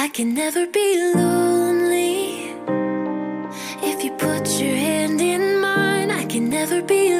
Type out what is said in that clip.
I can never be lonely. If you put your hand in mine I can never be